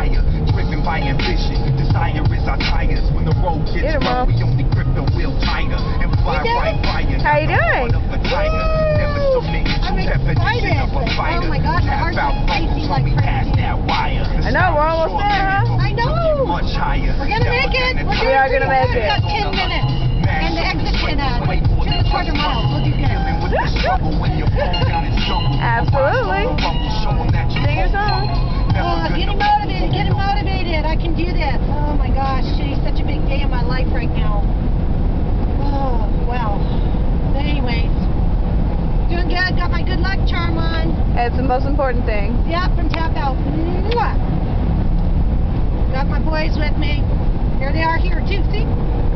fire, driven by ambition. Desire is our tires. When the road gets rough, we only grip the wheel tighter and fly right by. How you doing? Of a tiger. Never submit to I'm definition excited. of a fighter. Oh my gosh, my Tap heart's out racing like crazy. I know, we're almost there, huh? I know. Much higher. We're gonna make it. We're We are gonna make it. We've got 10 minutes. And the exit's in uh, two and a quarter miles. We'll do good. Dealing right now. Oh, well. But anyways, doing good. Got my good luck charm on. It's the most important thing. Yep, from Tapout. Mwah. Got my boys with me. Here they are here too. See?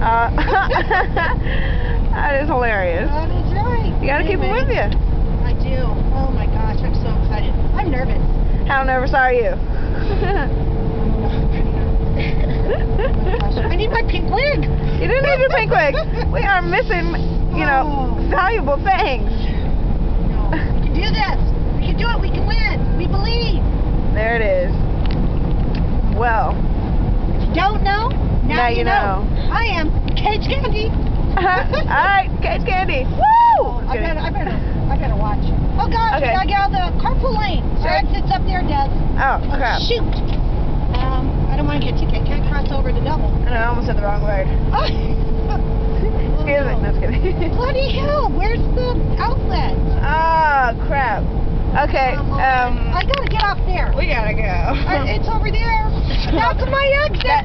Uh, that is hilarious. That is right. You gotta keep them with you. I do. Oh my gosh, I'm so excited. I'm nervous. How nervous are you? I need my pink wig. You didn't your pink wig. We are missing, you know, Oh. valuable things. No, we can do this. We can do it. We can win. We believe. There it is. Well, If you don't know, now, Now you know. I am Cage Candy. all right, Cage Candy. Woo! I better, I better, I better watch. Oh gosh, Okay. we gotta get out of the carpool lane. Sure. Our exit's up there, Des. Oh, Oh, crap. shoot. Um, I don't want to get ticket. Can't cross over the double. I know, I almost said the wrong word. Excuse me. No, kidding. Bloody hell! Where's the outlet? Ah, crap. Okay, Oh, um, I gotta get off there. we gotta go. Uh, it's over there. That's my exit.